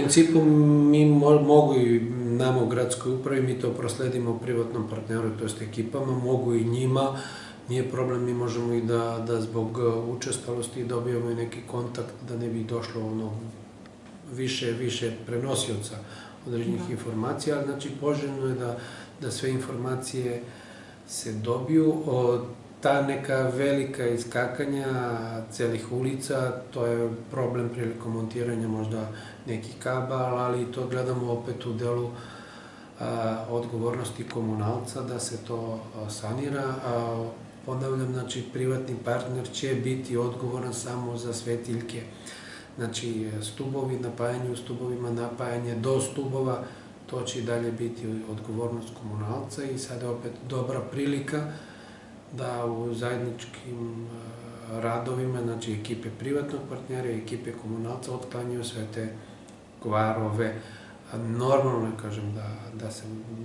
principu mi mo, mogu i nama u gradskoj upravi, mi to prosledimo privatnom partneru, to jest ekipama, mogu i njima, nije problem, mi možemo i da, da zbog učestalosti dobijemo i neki kontakt, da ne bi došlo ono više, više prenosioca određenih da. informacija, ali znači poželjno je da, da sve informacije se dobiju. O, ta neka velika iskakanja celih ulica, to je problem prilikom montiranja možda nekih kabala, ali to gledamo opet u delu odgovornosti komunalca da se to sanira. A, ponavljam, znači privatni partner će biti odgovoran samo za svetiljke. Znači, stubovi, napajanje u stubovima, napajanje do stubova, to će i dalje biti odgovornost komunalca i sada opet dobra prilika da u zajedničkim e, radovima, znači ekipe privatnog partnera i ekipe komunalca otklanjuju sve te kvarove. Normalno kažem, da, da se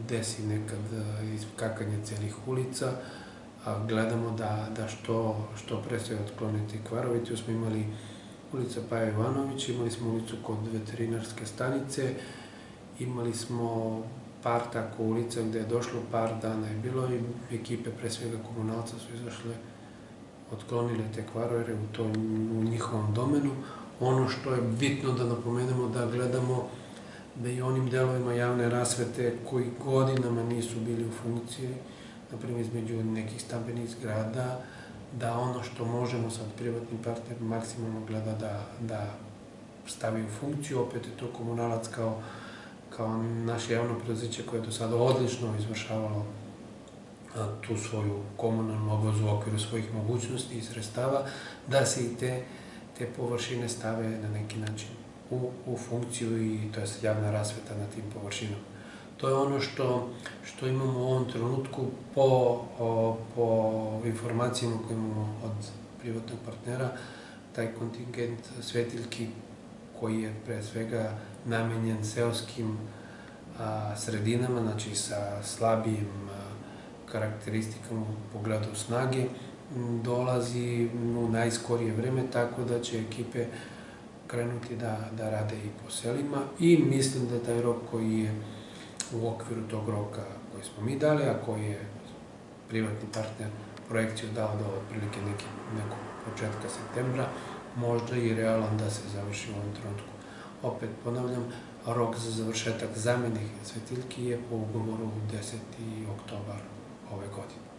desi nekad e, iskakanje celih ulica, a gledamo da, da što, što pre se otklone te kvarovi. Tu smo imali ulica Paja Ivanović, imali smo ulicu kod veterinarske stanice, imali smo par tako ulica gde je došlo par dana je bilo i ekipe, pre svega komunalca su izašle, otklonile te kvarove u, to, u njihovom domenu. Ono što je bitno da napomenemo da gledamo da i onim delovima javne rasvete koji godinama nisu bili u funkciji, naprimjer između nekih stambenih zgrada, da ono što možemo sad privatni partner maksimalno gleda da, da stavi u funkciju, opet je to komunalac kao, kao naše javno preduzeće koje je do sada odlično izvršavalo tu svoju komunalnu obazu u okviru svojih mogućnosti i sredstava, da se i te, te površine stave na neki način u, u funkciju i to je javna rasveta na tim površinama. To je ono što, što imamo u ovom trenutku po, o, po informacijama koje imamo od privatnog partnera, taj kontingent svetiljki koji je pre svega namenjen seoskim sredinama, znači sa slabijim a, karakteristikama u pogledu snage, dolazi u najskorije vreme, tako da će ekipe krenuti da, da rade i po selima. I mislim da taj rok koji je u okviru tog roka koji smo mi dali, a koji je privatni partner projekciju dao do otprilike nekog početka septembra, možda i realan da se završi u ovom trenutku. Opet ponavljam, rok za završetak zamenih svetiljki je po ugovoru 10. oktobar ove godine.